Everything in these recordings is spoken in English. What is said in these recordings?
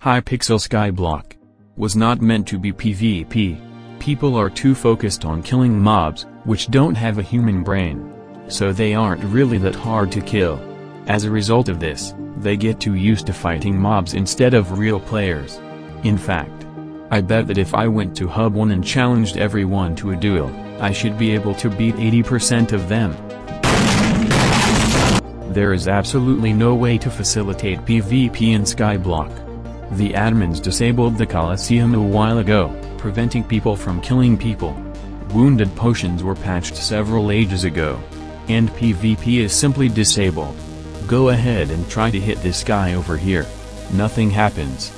Hypixel Skyblock was not meant to be PvP. People are too focused on killing mobs, which don't have a human brain. So they aren't really that hard to kill. As a result of this, they get too used to fighting mobs instead of real players. In fact, I bet that if I went to Hub 1 and challenged everyone to a duel, I should be able to beat 80% of them. There is absolutely no way to facilitate PvP in Skyblock. The admins disabled the Colosseum a while ago, preventing people from killing people. Wounded potions were patched several ages ago. And PvP is simply disabled. Go ahead and try to hit this guy over here. Nothing happens.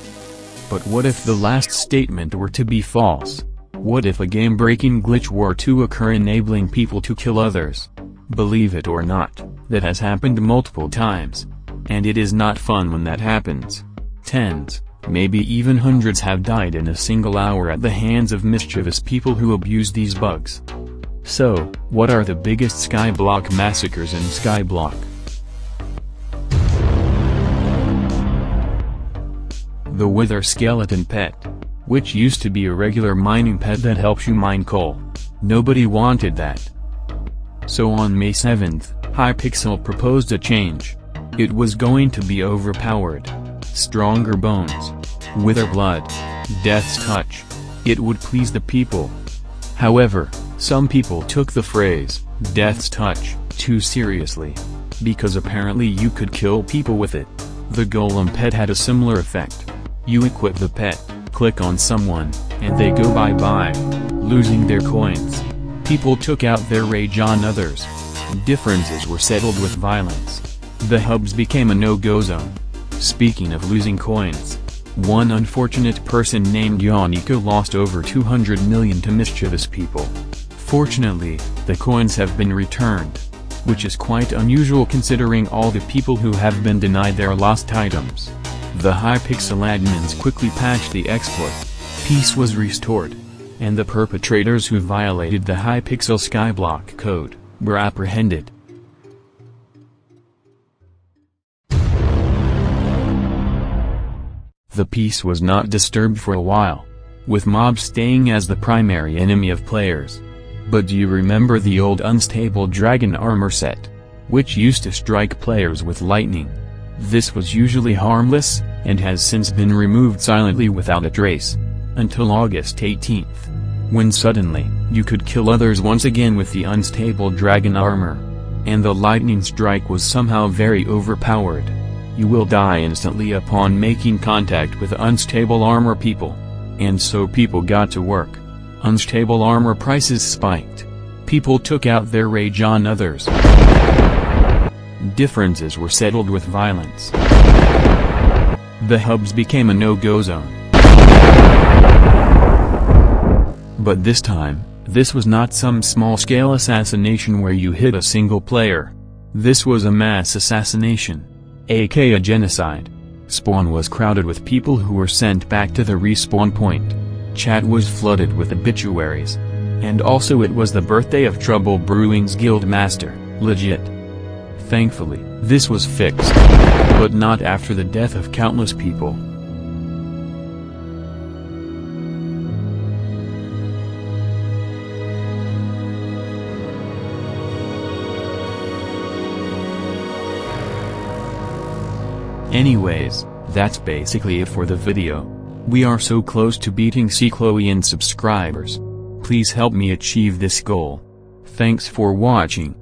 But what if the last statement were to be false? What if a game-breaking glitch were to occur enabling people to kill others? Believe it or not, that has happened multiple times. And it is not fun when that happens. Tens, maybe even hundreds have died in a single hour at the hands of mischievous people who abuse these bugs. So, what are the biggest Skyblock massacres in Skyblock? The Wither Skeleton Pet. Which used to be a regular mining pet that helps you mine coal. Nobody wanted that. So on May 7th, Hypixel proposed a change. It was going to be overpowered stronger bones, wither blood, death's touch. It would please the people. However, some people took the phrase, death's touch, too seriously. Because apparently you could kill people with it. The golem pet had a similar effect. You equip the pet, click on someone, and they go bye-bye, losing their coins. People took out their rage on others. Differences were settled with violence. The hubs became a no-go zone. Speaking of losing coins, one unfortunate person named Yannico lost over 200 million to mischievous people. Fortunately, the coins have been returned. Which is quite unusual considering all the people who have been denied their lost items. The Hypixel admins quickly patched the exploit. Peace was restored. And the perpetrators who violated the Hypixel Skyblock code, were apprehended. The peace was not disturbed for a while, with mobs staying as the primary enemy of players. But do you remember the old unstable dragon armor set? Which used to strike players with lightning. This was usually harmless, and has since been removed silently without a trace. Until August 18th. When suddenly, you could kill others once again with the unstable dragon armor. And the lightning strike was somehow very overpowered you will die instantly upon making contact with unstable armor people. And so people got to work. Unstable armor prices spiked. People took out their rage on others. Differences were settled with violence. The hubs became a no-go zone. But this time, this was not some small-scale assassination where you hit a single player. This was a mass assassination aka genocide. Spawn was crowded with people who were sent back to the respawn point. Chat was flooded with obituaries. And also it was the birthday of Trouble Brewing's guild master, legit. Thankfully, this was fixed. But not after the death of countless people. Anyways, that's basically it for the video. We are so close to beating C Chloe in subscribers. Please help me achieve this goal. Thanks for watching.